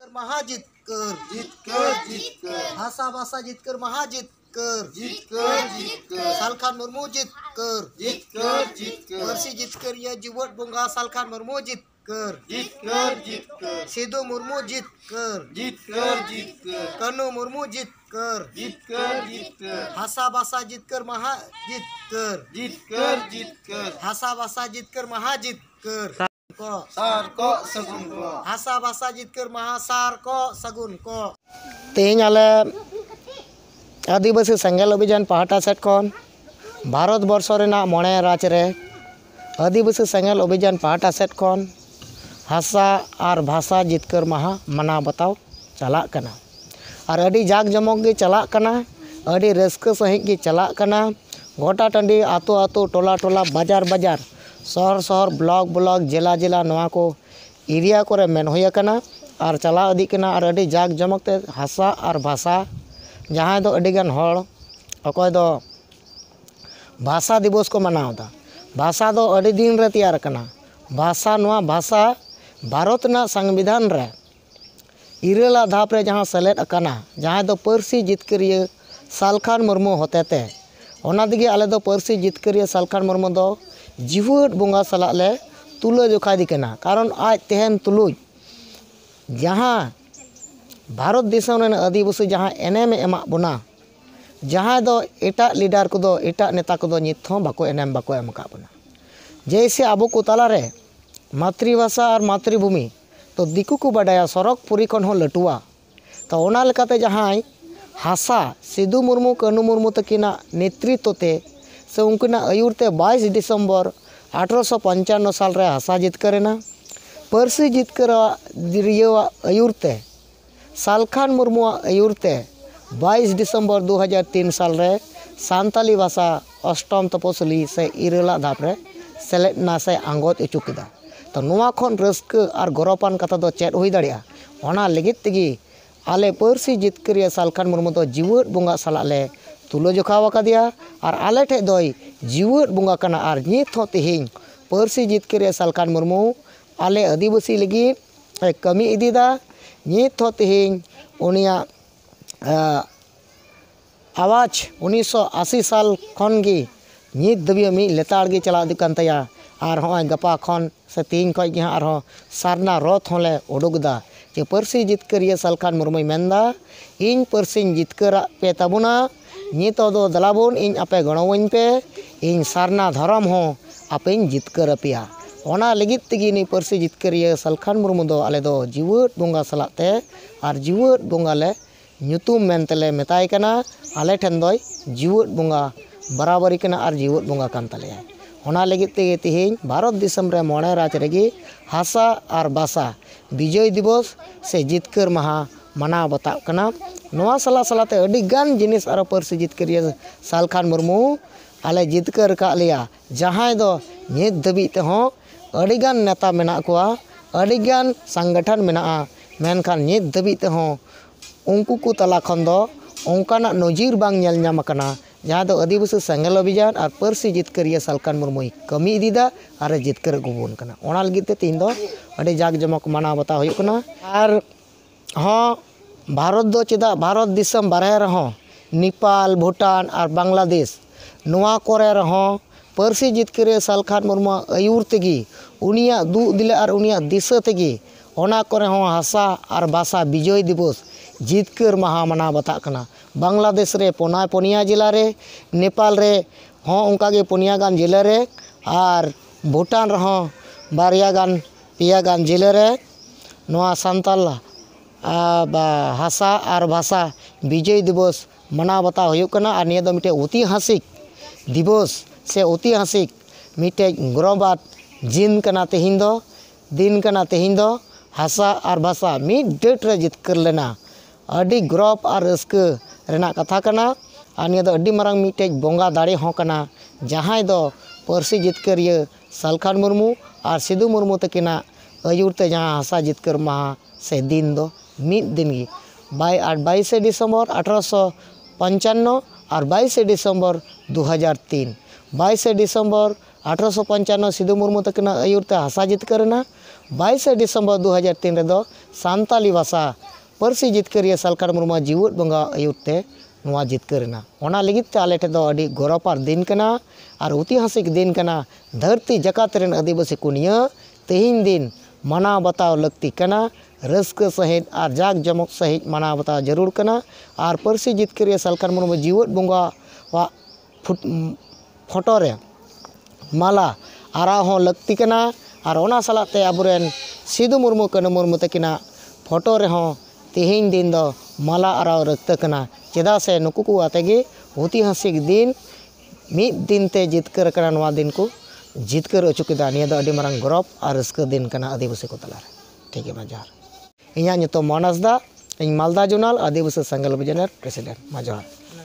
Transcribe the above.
महाजितकर जितकर जितकर भाषा भाषा जितकर महाजितकर जितकर जितकर सालखान मुर्मू जितकर जितकर जितकर पर्सी जितकर या जुवट बुंगा सालखान मुर्मू जितकर जितकर जितकर सिद्धू मुर्मू जितकर जितकर जितकर कनु मुर्मू जितकर जितकर जितकर भाषा भाषा जितकर महाजितकर जितकर जितकर भाषा भाषा जितकर महाजितकर को सार को सगुन को भाषा भाषा जितकर महासार को सगुन को। तेज आले आदिवासी सेंगेल अभियान पाहटा सेट खन भारत बर्ष रेना मणे राज रे आदिवासी सेंगेल अभियान पाहटा सेट खन हासा और भाषा जितकर महा मना बताओ चला कना और अड़ी जाक जमक गे चला कना अड़ी रस्क सहित गे चला कना गोटा टंडी आतो आतो टोला टोला बाज़ार बाज़ार को करे मेन हुई कना और चला इदी कना और अड़ी जाक जमक ते हासा और भाषा, जहाँ हड़ अकय दो भाषा दिवस को मनावदा भाषा दो अड़ी दिन तैयार भाषा नवा भाषा, भारत ना संविधान रे। इरला धाप रे जहाँ सेलेद जहाँ दो पर्सी जितकरिया सालखान मुर्मू होतेते ओना दिगे आले दो पर्सी जितकरिया सालखान मुर्मू ᱡᱤᱣᱮᱫ ᱵᱚᱸᱜᱟ ᱥᱟᱞᱟᱜ ᱞᱮ ᱛᱩᱞᱟᱹ ᱡᱚᱠᱷᱟᱭᱮᱫᱮ ᱠᱟᱱᱟ ᱠᱟᱨᱚᱱ ᱟᱡ ᱛᱮᱦᱮᱱ ᱛᱩᱞᱩᱡ ᱡᱟᱦᱟᱸ ᱵᱷᱟᱨᱚᱛ ᱫᱤᱥᱚᱢ ᱨᱮᱱ ᱟᱹᱫᱤᱵᱟᱹᱥᱤ ᱡᱟᱦᱟᱸ ᱮᱱᱮᱢᱮ ᱮᱢᱟᱜ ᱵᱚᱱᱟ ᱡᱟᱦᱟᱸᱭ ᱫᱚ ᱮᱴᱟᱜ ᱞᱤᱰᱟᱨ ᱠᱚᱫᱚ ᱮᱴᱟᱜ ᱱᱮᱛᱟ ᱠᱚᱫᱚ ᱱᱤᱛ ᱦᱚᱸ ᱵᱟᱠᱚ ᱮᱱᱮᱢ ᱵᱟᱠᱚ ᱮᱢ ᱟᱠᱟᱫ ᱵᱚᱱᱟ ᱡᱮᱭᱥᱮ ᱟᱵᱚ ᱠᱚ ᱛᱟᱞᱟᱨᱮ ᱢᱟᱛᱨᱤᱵᱷᱟᱥᱟ ᱟᱨ ᱢᱟᱛᱨᱤᱵᱷᱩᱢᱤ ᱛᱚ ᱫᱤᱠᱩ ᱠᱚ ᱵᱟᱰᱟᱭᱟ ᱥᱚᱨᱚᱜᱽᱯᱩᱨᱤ ᱠᱷᱚᱱ ᱦᱚᱸ ᱞᱟᱹᱴᱩᱣᱟ ᱛᱚ ᱚᱱᱟ ᱞᱮᱠᱟᱛᱮ ᱡᱟᱦᱟᱸᱭ ᱦᱟᱥᱟ ᱥᱤᱫᱩ ᱢᱩᱨᱢᱩ ᱠᱟᱹᱱᱩ ᱢᱩᱨᱢᱩ ᱛᱟᱹᱠᱤᱱᱟᱜ ᱱᱮᱛᱨᱤᱛᱛᱚ ᱛᱮ दिसंबर अठारह पंचान्न साल हासा जितकरेना पर्सी जितकर दिरिया आयुर ते सालखान मुर्मू आयुर ते 22 दिसंबर 2003 साल रे सानताली भाषा अष्टम तपसली से इरला धाप रे सेलेद ना से आंगत अचु केदा तो खन और गौरवान कथा दो चेद ओना लगित तेगी आले पर्सी जितकरिया सालखान मुर्मू दो जीवट बोंगा साला जीवट बोंगा कना और नित हो तेहिं पर्सी जितकरिया सालखान मुर्मू आले आदिवासी लगी कमी इदीदा नित हो तेहिं उनिया आवाज़ 1980 साल खन गी नित दबिया मी लेताड़ गे चला दिकान तया और गपा खन से तीन और सारना रथ होले उडुकदा जे पर्सी जितकरिया सालखान मुर्मू मेनदा इन पर्सी जितकर पे तबुना नित दो दलाबुन इन आपे गणवन पे इन सारना धर्म हो आपे जितकर पिया ओना लगित तेगी नी पर्सी जितकरिया सालखान मुर्मू आले दो जीवट बोंगा सलाते और जीवट बोंगा ले nyutum mentele metai kana, ale ठेन दो जीवट बोंगा बराबरी और जीवट बोंगा कान तलेया ओना लगित तेगे तिहिन भारत मोणे राज हासा और बासा विजय दिवस से जितकर महा जितकर आले जितकर का लिया जहाँ दो नित दबी ते हो अडी गान नेता मेना अडी गान संगठन मेना मेनखान नित दबी ते हो उनको को नजीर बांग नेल नाम कना जहाँ दो आदिवासी सेंगेल अभियान और पर्सी जितकरिया सालखान मुर्मू कमी इदीदा और जितकर गुबुन तीन जाक जमक माना बता और और बांग्लादेश। नुआ करे रहो। पर्सी जितकरिया सालखान मुर्मू आयुर तेगी। उनिया दु दिले और उनिया दिशा तेगी। ओना करे हो हासा और भाषा विजय दिवस। जितकर महा मना बता कना। बांग्लादेश रे, पोना, पोनिया जिला रे। नेपाल रे, हों उनका गे पोनिया गान जिला रे। और भूटान रहो बारिया गान पिया गान ज़िले रे। नोआ सांताल। और निया दो मिटे ऐतिहासिक दिवस से ऐतिहासिक मिटे गौरवबाद जिन तेहिन दिन तेहिन हासा और भाषा मिड डेट जितकर लेना। अड़ी ग्रप और रेना कथा कना और निया दो अड़ी मारंग मिटे बोंगा दाड़े हों कना, जहाँ पर्सी जितकरिया सालखान मुर्मू और सिद्धू मुर्मू तकिना आयुर ते जहाँ हासा जितकर महा से दिन मिद दिन बस डिसेम्बर अठारश पंचान और बस डिसेम्बर दूहजार तीन बस डिसेम्बर अठारश पंचान सिदू मुरमू तक आयुरते हासा जितकर बस डिसेम्बर दूहजार तीन रो सी भाषा पर्सी जितकर सालकड़ मुरमु जीवत बंगा आयुरते जितकरना आलेटे गौरवार दिन और ऐतिहासिक दिन धरती जकत आदिवासी को नहीं तेहन दिन मना बताव लगती ᱨᱟᱹᱥᱠᱟᱹ ᱥᱟᱺᱦᱤᱡ ᱟᱨ ᱡᱟᱠ ᱡᱚᱢᱚᱠ ᱥᱟᱺᱦᱤᱡ ᱢᱟᱱᱟᱣ ᱵᱟᱛᱟᱣ ᱡᱟᱹᱨᱩᱲ ᱠᱟᱱᱟ ᱟᱨ ᱯᱟᱹᱨᱥᱤ ᱡᱤᱛᱠᱟᱹᱨᱤᱭᱟᱹ ᱥᱟᱞᱠᱷᱟᱲ ᱢᱩᱨᱢᱩ ᱡᱤᱣᱮᱫ ᱵᱚᱸᱜᱟᱣᱟᱜ ᱯᱷᱳᱴᱳ ᱨᱮ ᱢᱟᱞᱟ ᱟᱨᱟᱣ ᱦᱚᱸ ᱞᱟᱹᱠᱛᱤ ᱠᱟᱱᱟ ᱟᱨ ᱚᱱᱟ ᱥᱟᱞᱟᱜ ᱛᱮ ᱟᱵᱚᱨᱮᱱ ᱥᱤᱫᱩ ᱢᱩᱨᱢᱩ ᱠᱟᱹᱱᱩ ᱢᱩᱨᱢᱩ ᱛᱟᱹᱠᱤᱱᱟᱜ ᱯᱷᱳᱴᱳ ᱨᱮᱦᱚᱸ ᱛᱮᱦᱮᱧ ᱫᱤᱱ ᱫᱚ ᱢᱟᱞᱟ ᱟᱨᱟᱣ ᱨᱟᱹᱠᱛᱟᱹ ᱠᱟᱱᱟ ᱪᱮᱫᱟᱜ ᱥᱮ ᱱᱩᱠᱩ ᱠᱚ ᱟᱛᱮ ᱜᱮ ᱳᱛᱤᱦᱟᱥᱤᱠ ᱫᱤᱱ ᱢᱤᱫ ᱫᱤᱱ ᱛᱮ ᱡᱤᱛᱠᱟᱹᱨ ᱟᱠᱟᱱᱟ ᱱᱚᱣᱟ ᱫᱤᱱ ᱠᱚ ᱡᱤᱛᱠᱟᱹᱨ ᱦᱚᱪᱚ ᱠᱮᱫᱟ ᱱᱤᱭᱟᱹ ᱫᱚ ᱟᱹᱰᱤ ᱢᱟᱨᱟᱝ ᱜᱚᱨᱚᱵ ᱟᱨ ᱨᱟᱹᱥᱠᱟᱹ ᱫᱤᱱ ᱠᱟᱱᱟ ᱟᱹᱫᱤᱵᱟᱹᱥᱤ ᱠᱚ ᱛᱟᱞᱟᱨᱮ ᱴᱷᱤᱠ ᱜᱮᱭᱟ ᱢᱟ ᱡᱚᱦᱟᱨ ᱤᱧᱟᱹᱜ ᱧᱩᱛᱩᱢ ᱢᱚᱱ ᱦᱟᱸᱥᱫᱟ ᱤᱧ ᱢᱟᱞᱫᱟ ᱡᱳᱱᱟᱞ ᱟᱹᱫᱤᱵᱟᱹᱥᱤ ᱥᱟᱸᱜᱷᱟᱨ ᱵᱤᱡᱚᱱ ᱯᱨᱮᱥᱤᱰᱮᱱᱴ ᱢᱟ ᱡᱚᱦᱟᱨ